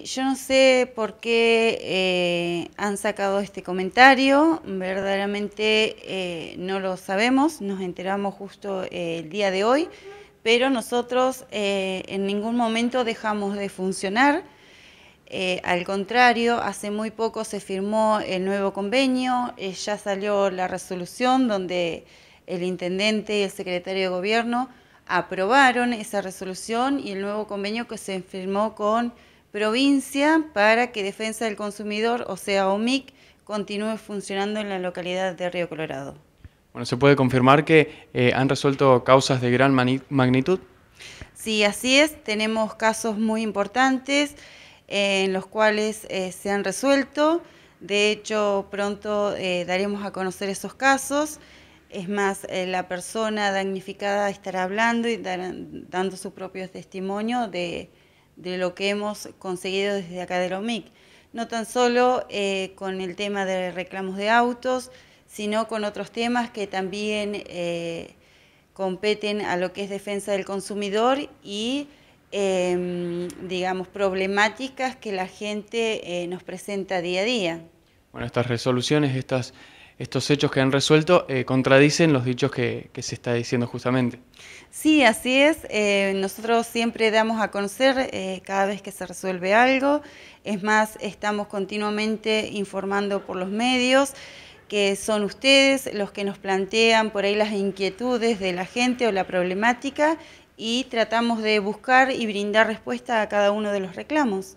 Yo no sé por qué eh, han sacado este comentario, verdaderamente eh, no lo sabemos, nos enteramos justo eh, el día de hoy, pero nosotros en ningún momento dejamos de funcionar, al contrario, hace muy poco se firmó el nuevo convenio, ya salió la resolución donde el intendente y el secretario de gobierno aprobaron esa resolución y el nuevo convenio que se firmó con provincia para que Defensa del Consumidor, o sea, OMIC, continúe funcionando en la localidad de Río Colorado. Bueno, ¿se puede confirmar que eh, han resuelto causas de gran magnitud? Sí, así es. Tenemos casos muy importantes eh, en los cuales eh, se han resuelto. De hecho, pronto daremos a conocer esos casos. Es más, la persona damnificada estará hablando y dando su propio testimonio de de lo que hemos conseguido desde acá de OMIC. No tan solo eh, con el tema de reclamos de autos, sino con otros temas que también eh, competen a lo que es defensa del consumidor y, em, digamos, problemáticas que la gente eh, nos presenta día a día. Bueno, estas resoluciones, estas estos hechos que han resuelto eh, contradicen los dichos que, se está diciendo justamente. Sí, así es. Eh, nosotros siempre damos a conocer eh, cada vez que se resuelve algo. Es más, estamos continuamente informando por los medios que son ustedes los que nos plantean por ahí las inquietudes de la gente o la problemática y tratamos de buscar y brindar respuesta a cada uno de los reclamos.